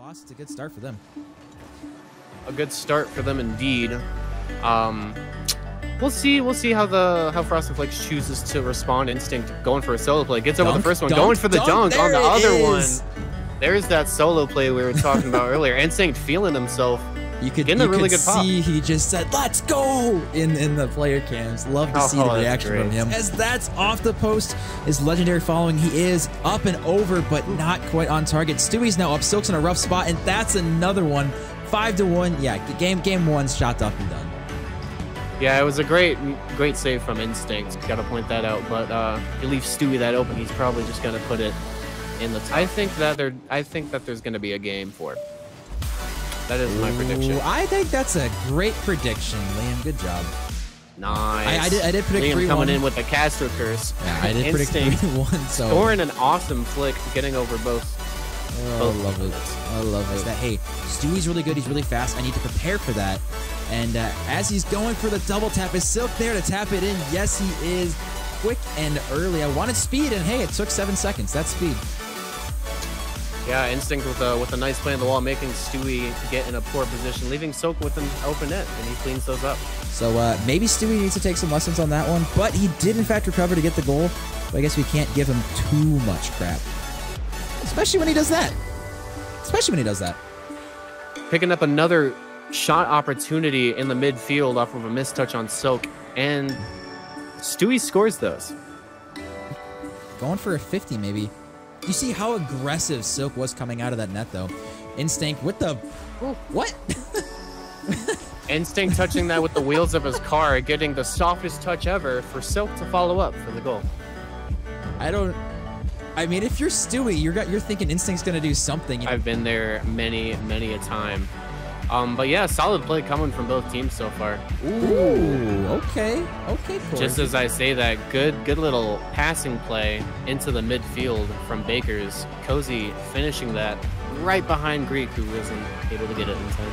boss. It's a good start for them. A good start for them indeed. Um, we'll see. We'll see how the how Frosted Flakes chooses to respond. Instinct going for a solo play, gets over Dunk, the first one, dunk, going for the dunk. dunk, on the other is. one. There's that solo play we were talking about earlier. Instinct feeling himself. You could, Getting a you really could good pop. see he just said, "Let's go!" in in the player cams. Love to Oh, see the reaction from him. As that's off the post, his legendary following. He is up and over, but not quite on target. Stewie's now up. Silk's in a rough spot, and that's another one. Five to one. Yeah, game game one, shot up and done. Yeah, it was a great great save from Instinct. Got to point that out. But uh, you leave Stewie that open, he's probably just gonna put it in the. Top. I think that there. I think that there's gonna be a game for. it. That is my prediction. I think that's a great prediction, Liam. Good job. Nice. I- I did- I did predict Liam 3-1. coming in with the Castro curse. Yeah, I did predict three one. So scoring an awesome flick, getting over both. Oh, I love it. I love it. That hey, Stewie's really good. He's really fast. I need to prepare for that. And uh, as he's going for the double tap, is Silk there to tap it in? Yes, he is. Quick and early. I wanted speed, and hey, it took seven seconds. That's speed. Yeah, Instinct with a with a nice play on the wall, making Stewie get in a poor position, leaving Soak with an open net, and he cleans those up. So uh, maybe Stewie needs to take some lessons on that one, but he did in fact recover to get the goal. But I guess we can't give him too much crap, especially when he does that. Especially when he does that. picking up another shot opportunity in the midfield off of a missed touch on Soak, and Stewie scores those. Going for a 50, maybe. You see how aggressive Silk was coming out of that net, though. Instinct with the. What? Instinct touching that with the wheels of his car, getting the softest touch ever for Silk to follow up for the goal. I don't. I mean, if you're Stewie, you're got you're thinking Instinct's gonna do something. You know? I've been there many, many a time. Um, but yeah, solid play coming from both teams so far. Ooh, okay, okay. Corey. Just as I say that, good, good little passing play into the midfield from Baker's. Cozy finishing that right behind Greek, who wasn't able to get it in time.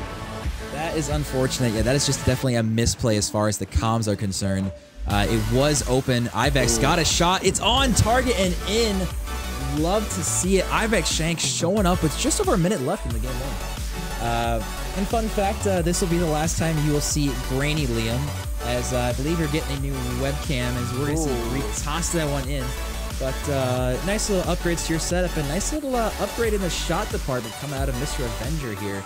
that is unfortunate. Yeah, that is just definitely a misplay as far as the comms are concerned. Uh, it was open. Ivex Ooh. got a shot. It's on target and in. Love to see it. Ivex Shank showing up with just over a minute left in the game one. Uh, and fun fact, uh, this will be the last time you will see Brainy Liam, as uh, I believe you're getting a new webcam, as we're going to see toss that one in. But uh, nice little upgrades to your setup, and nice little uh, upgrade in the shot department coming out of Mr. Avenger here.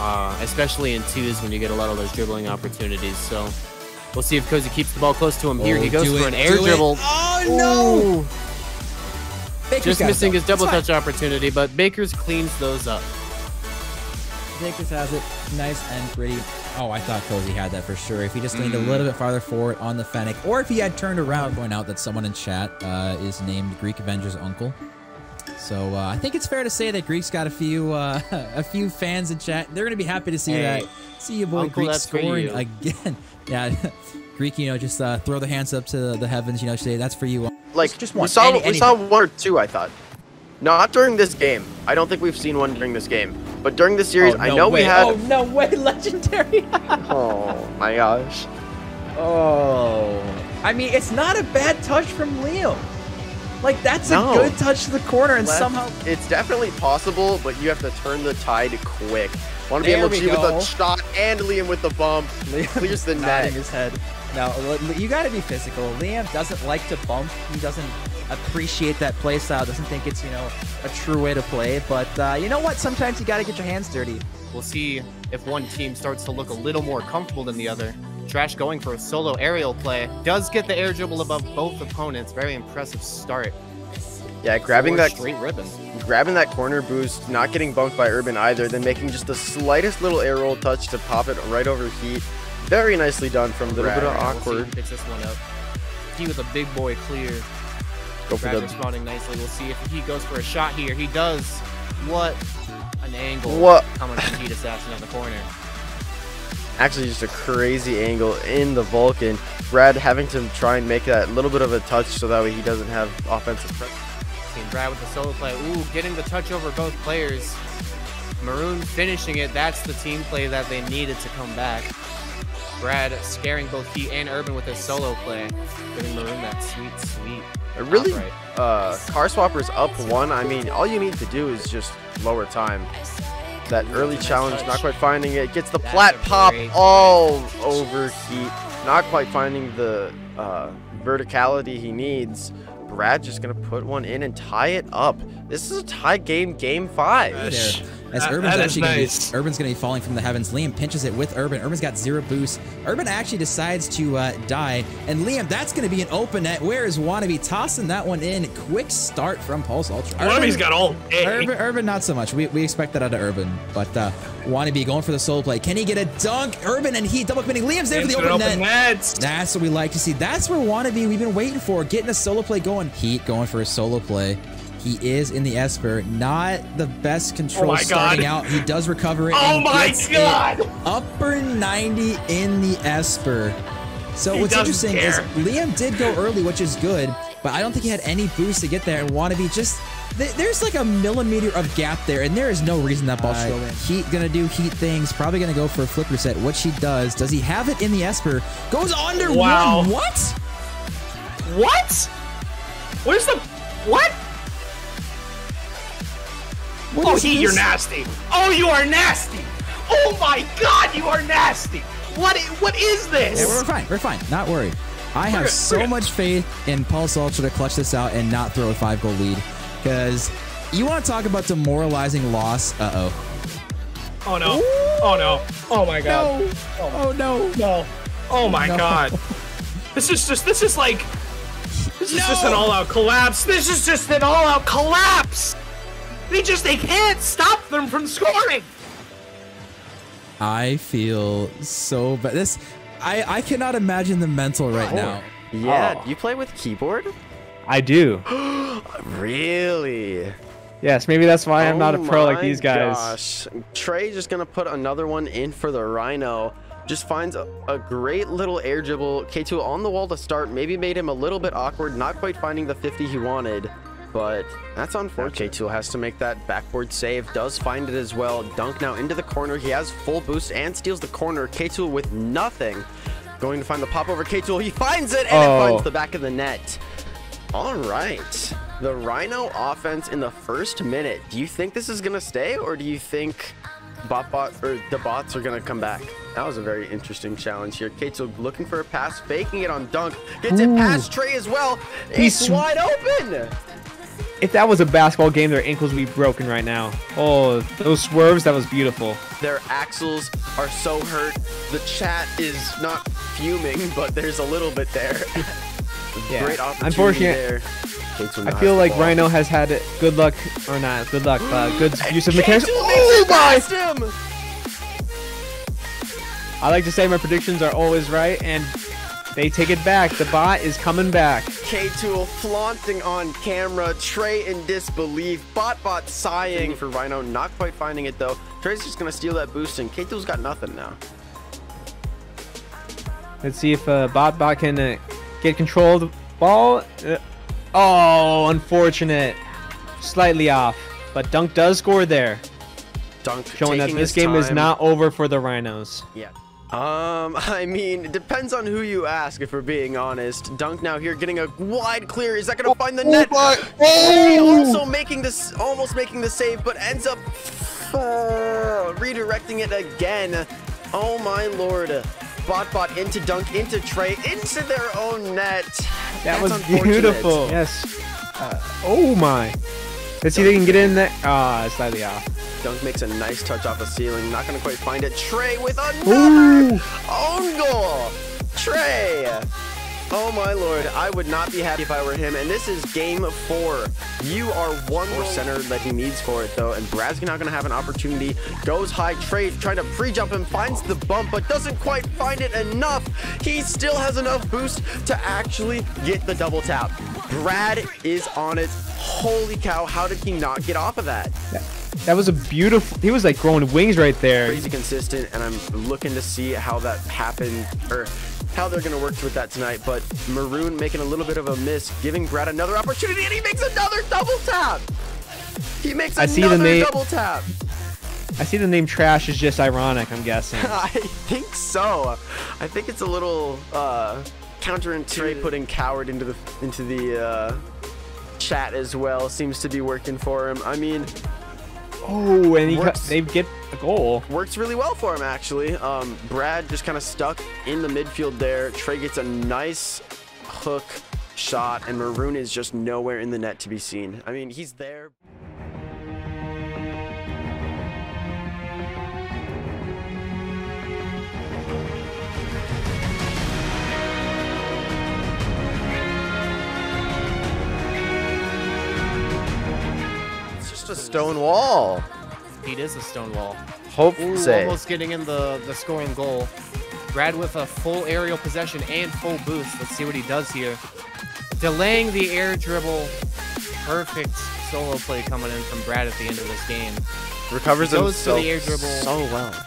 uh, especially in twos when you get a lot of those dribbling opportunities. So we'll see if Cozy keeps the ball close to him. Here he Oh, goes for it, an air do it. dribble. Oh, no! Baker's Just missing his double touch opportunity, but Baker's cleans those up. Baker's has it. Nice and pretty. Oh, I thought Cozy had that for sure. If he just leaned a Mm. little bit farther forward on the Fennec, or if he had turned around, point out that someone in chat uh, is named Greek Avenger's uncle. So uh, I think it's fair to say that Greek's got a few uh, a few fans in chat. They're gonna be happy to see Hey, that. See your boy Uncle, Greek scoring you. again. yeah, Greek, you know, just uh, throw the hands up to the heavens. You know, say that's for you. Like Just we one. saw, Any- we saw one or two. I thought, not during this game. I don't think we've seen one during this game. But during the series, Oh, I know way. we had. Oh no way! Legendary. Oh my gosh. Oh. I mean, it's not a bad touch from Leo. Like, that's No. a good touch to the corner, and Left- somehow. it's definitely possible, but you have to turn the tide quick. Want to be able to we see with go. the shot and Liam with the bump. Clears the nodding net. his head. Now, you gotta be physical. Liam doesn't like to bump. He doesn't appreciate that play style. Doesn't think it's, you know, a true way to play. But uh, you know what? Sometimes you gotta get your hands dirty. We'll see if one team starts to look a little more comfortable than the other. Trash going for a solo aerial play. Does get the air dribble above both opponents. Very impressive start. Yeah, grabbing that straight ribbon. grabbing that corner boost, not getting bumped by Urban either, then making just the slightest little air roll touch to pop it right over Heat. Very nicely done from a Little bit of We'll see awkward. who picks this one up. He with a big boy clear. Go for Brad the responding nicely. We'll see if he goes for a shot here. He does. What an angle. What? Coming from Heat Assassin on the corner. actually just a crazy angle in the Vulcan. Brad having to try and make that little bit of a touch so that way he doesn't have offensive pressure. Brad with the solo play. Ooh, getting the touch over both players. Maroon finishing it. That's the team play that they needed to come back. Brad scaring both Heat and Urban with his solo play. Giving Maroon that sweet, sweet. It really, upright. uh, car swapper's up one. I mean, all you need to do is just lower time. That early challenge, not quite finding it. Gets the That's plat pop great all over Heat. Not quite finding the uh, verticality he needs. Brad just gonna put one in and tie it up. This is a tie game, game five. As Urban's actually gonna nice. be, Urban's gonna be falling from the heavens. Liam pinches it with Urban. Urban's got zero boost. Urban actually decides to uh, die, and Liam, that's gonna be an open net. Where is Wannabe tossing that one in? Quick start from Pulse Ultra. Wannabe's got all day. Urban, Urban, not so much. We, we expect that out of Urban, but uh, Wannabe going for the solo play. Can he get a dunk? Urban and he double committing. Liam's there for the open, open net. net. That's what we like to see. That's where Wannabe we've been waiting for, getting a solo play going. Heat going for a solo play. He is in the Esper. Not the best control Oh starting God. out. He does recover it. Oh my God. Upper 90 in the Esper. So He what's doesn't interesting is. Liam did go early, which is good, but I don't think he had any boost to get there. And Wannabe just there's like a millimeter of gap there, and there is no reason that ball should go in. Heat gonna do Heat things, probably gonna go for a flip reset. What she does, does he have it in the Esper? Goes under Wow. one. What? What? Where's the what? What oh, he, you're nasty. Oh, you are nasty. Oh my God, you are nasty. What? What is this? Yeah, we're fine. We're fine. Not worried. I have so much faith in Pulse Ultra to clutch this out and not throw a five goal lead. Because you want to talk about demoralizing loss. Uh oh. oh no. Oh no. Oh my God. No. Oh no. No. Oh my No. God. This is just. This is like. This is just an all-out collapse. This is just an all-out collapse. They just. They can't stop them from scoring. I feel so bad. This, I, I cannot imagine the mental right oh. now. Yeah, Oh. you play with keyboard? I do. Really? Yes, maybe that's why I'm not a Oh pro like oh these guys. Gosh. Trey just gonna put another one in for the Rhino. Just finds a, a great little air dribble. K2 on the wall to start. Maybe made him a little bit awkward, not quite finding the 50 he wanted. But that's unfortunate. K2 has to make that backboard save. Does find it as well. Dunk now into the corner. He has full boost and steals the corner. K2 with nothing. Going to find the pop over K2. He finds it and it Oh. finds the back of the net. All right. The Rhino offense in the first minute. Do you think this is going to stay or do you think bot bot or the bots are going to come back? That was a very interesting challenge here. Kato looking for a pass, faking it on Dunk. Gets it past Trey as well. He's It's wide open. If that was a basketball game, their ankles would be broken right now. Oh, those swerves, that was beautiful. Their axles are so hurt. The chat is not fuming, but there's a little bit there. Yeah. Great opportunity Unfortunate. there. I feel like ball. Rhino has had good luck, or not good luck, uh, good use of mechanics. K2 Oh my! him. I like to say my predictions are always right, and they take it back. The bot is coming back. K-Tool flaunting on camera, Trey in disbelief, Botbot sighing for Rhino, not quite finding it though. Trey's just gonna steal that boost and K-Tool's got nothing now. Let's see if uh, Bot Bot can uh, get control of the ball. Uh, oh, unfortunate. Slightly off, but Dunk does score there, Dunk showing that this his game is not over for the Rhinos. Yeah. Um, I mean, it depends on who you ask, if we're being honest. Dunk now here getting a wide clear. Is that gonna find the net? Trey also making this, almost making the save, but ends up uh, redirecting it again. Oh my lord. Botbot into Dunk, into Trey, into their own net. That That's was beautiful. Yes. Uh, oh my. Let's see if they can get in there. Ah, slightly off. Dunk makes a nice touch off the ceiling. Not gonna quite find it. Trey with another own goal. Trey. Oh my lord, I would not be happy if I were him. And this is game four. You are one more center that he needs for it though. And Brad's not gonna have an opportunity. Goes high. Trey trying to pre-jump him, finds the bump, but doesn't quite find it enough. He still has enough boost to actually get the double tap. Brad is on it. Holy cow, how did he not get off of that? That was a beautiful. He was like growing wings right there. crazy consistent, and I'm looking to see how that happened or how they're gonna work with that tonight. But Maroon making a little bit of a miss, giving Brad another opportunity, and he makes another double tap. He makes I see the another name- double tap. I see the name Trash is just ironic. I'm guessing. I think so. I think it's a little uh, counterintuitive. Putting coward into the into the uh, chat as well seems to be working for him. I mean, Oh, and he Works. they get a goal. Works really well for him, actually. Um, Brad just kind of stuck in the midfield there. Trey gets a nice hook shot, and Maroon is just nowhere in the net to be seen. I mean, he's there. Just a stone wall. Pete is a stone wall. Hope Ooh, say. almost getting in the, the scoring goal. Brad with a full aerial possession and full boost. Let's see what he does here. Delaying the air dribble. Perfect solo play coming in from Brad at the end of this game. Recovers He goes to himself the air dribble. so well.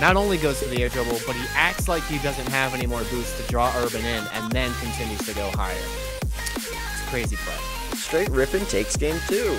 Not only goes to the air dribble, but he acts like he doesn't have any more boost to draw Urban in and then continues to go higher. It's a crazy play. Straight ripping takes game two.